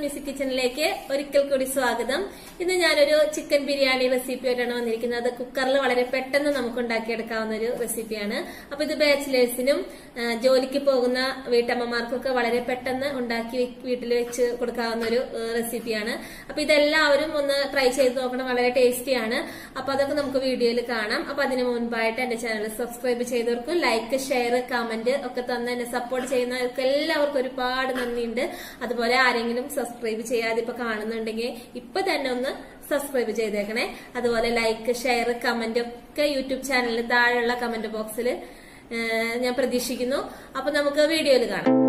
Music കിച്ചണിലേക്ക് ഒരിക്കൽ കൂടി സ്വാഗതം. ഇന്ന് ഞാനൊരു ചിക്കൻ ബിരിയാണി റെസിപ്പി ആയിട്ടാണ് വന്നിരിക്കുന്നത് കുക്കറിൽ വളരെ പെട്ടെന്ന് നമുക്ക് ഉണ്ടാക്കിയെടുക്കാവുന്ന ഒരു റെസിപ്പിയാണ്. അപ്പൊ ഇത് ബാച്ചിലേഴ്സിനും ജോലിക്ക് പോകുന്ന വീട്ടമ്മമാർക്കൊക്കെ വളരെ പെട്ടെന്ന് ഉണ്ടാക്കി വീട്ടിൽ വെച്ച് കൊടുക്കാവുന്ന ഒരു റെസിപ്പിയാണ്. അപ്പൊ ഇതെല്ലാവരും ഒന്ന് ട്രൈ ചെയ്ത് നോക്കണം. വളരെ ടേസ്റ്റിയാണ് അപ്പൊ അതൊക്കെ നമുക്ക് വീഡിയോയിൽ കാണാം. അപ്പൊ അതിന് മുൻപായിട്ട് എന്റെ ചാനൽ സബ്സ്ക്രൈബ് ചെയ്തവർക്കും ലൈക്ക് ഷെയർ കമന്റ് ഒക്കെ തന്ന് എന്നെ സപ്പോർട്ട് ചെയ്യുന്നവർക്ക് എല്ലാവർക്കും ഒരുപാട് നന്ദിയുണ്ട്. അതുപോലെ ആരെങ്കിലും സബ്സ്ക്രൈബ് ചെയ്യാതെ ഇപ്പൊ കാണുന്നുണ്ടെങ്കിൽ ഇപ്പൊ തന്നെ ഒന്ന് സബ്സ്ക്രൈബ് ചെയ്തേക്കണേ. അതുപോലെ ലൈക്ക് ഷെയർ കമന്റ് ഒക്കെ യൂട്യൂബ് ചാനലിൽ താഴെയുള്ള കമന്റ് ബോക്സിൽ ഞാൻ പ്രതീക്ഷിക്കുന്നു. അപ്പൊ നമുക്ക് വീഡിയോയിൽ കാണാം.